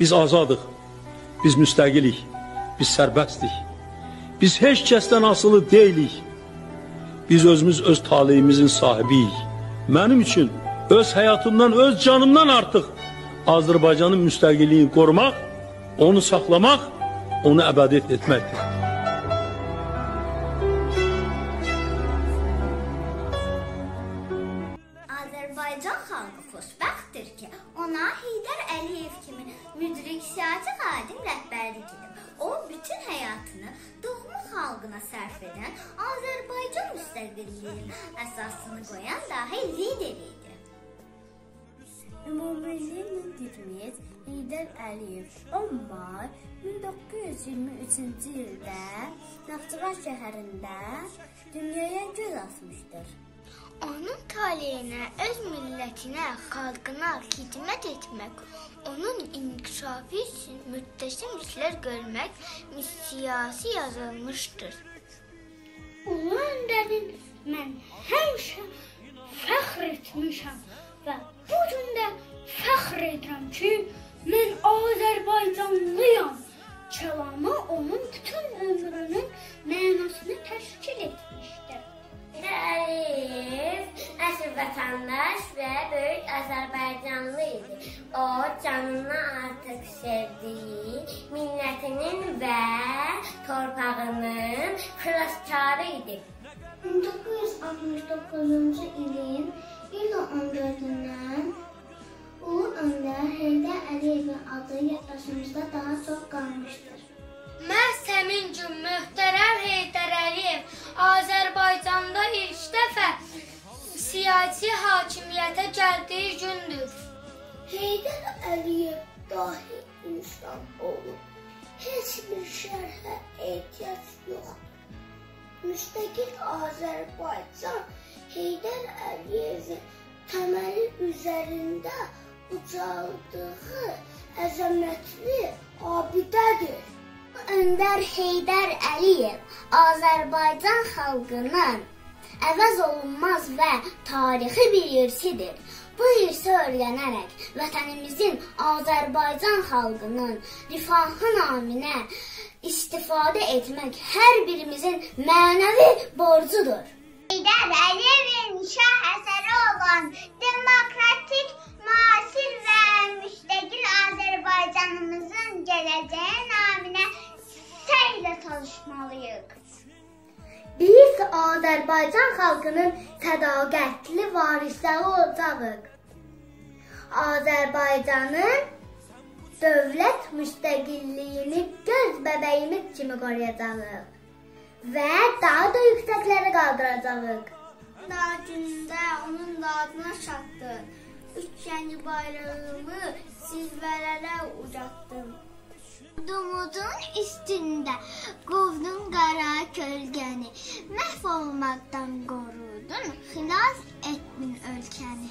Biz azadıq. Biz müstəqilik. Biz sərbəstdik. Biz heç kəsdən asılı deyilik. Biz özümüz öz taleyimizin sahibiyik. Mənim üçün öz həyatımdan, öz canımdan artıq Azərbaycanın müstəqilliyini qorumaq, onu saxlamaq, onu əbədiyyət etməkdir. Azərbaycan xalqı xoşbəxtdir ki, ona Heydər Əliyev siyasi xadim rəhbərlik edib. O bütün həyatını doğma xalqına sərf edən, Azərbaycan müstəqilliyinin əsasını qoyan dahi lider idi. Ümummilli liderimiz Heydər Əliyev 10 may 1923-cü ildə Naxçıvan şəhərində dünyaya göz açmışdır. Onun taleyinə, öz millətinə, xalqına xidmət etmək, onun inkişafı üçün müttəsim işlər görmək missiyası yazılmışdır. Ulu öndərin mən həmişə fəxr etmişəm Azərbaycanlı idi. O canını artıq sevdiyi, millətinin və torpağının xilaskarı idi. 1969-cu ilin siyasi hakimiyyətə gəldiyi gündür. Heydər Əliyev dahi insan olub. Heç bir şərhə ehtiyac yoxdur. Müstəqil Azərbaycan Heydər Əliyevin təməli üzərində ucaldığı əzəmətli abidədir. Öndər Heydər Əliyev Azərbaycan xalqının əvəz olunmaz və tarixi bir irsidir. Bu irsi öyrənərək vətənimizin Azərbaycan xalqının rifahı naminə istifadə etmək hər birimizin mənəvi borcudur. Heydər Əliyevin şah əsəri olan demokratik, müasir və müstəqil Azərbaycanımızın gələcəyi naminə səylə çalışmalıyıq. Azərbaycan xalqının sədaqətli varisləri olacağıq. Azərbaycanın dövlət müstəqilliyini göz bəbəyimiz kimi qoruyacağıq və daha da yüksəklərə qaldıracağıq. Daha gündə onun da adına çatdı. Üç yeni bayrağımı silvərlərə ucatdım. Dumudun üstündə qovdun qara kölgəni, olmaqdan qorudun, xilas etdin ölkəni.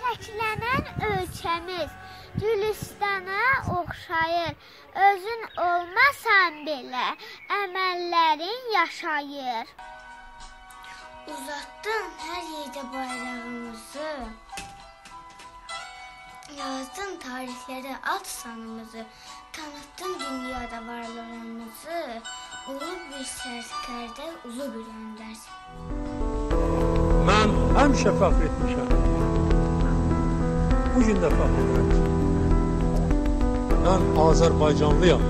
Səklənən ölkəmiz Gülistana oxşayır. Özün olmasan belə əməllərin yaşayır. Uzatdın hər yerdə bayrağımızı. Yazdın tarixlərə ad sanımızı, tanıtdın dünyada varlığımızı. Ulu bir sərkərdə, ulu bir öndərsən. Mən həmişə fəxr etmişəm. Bu gün də fəxr edirəm. Mən Azərbaycanlıyam.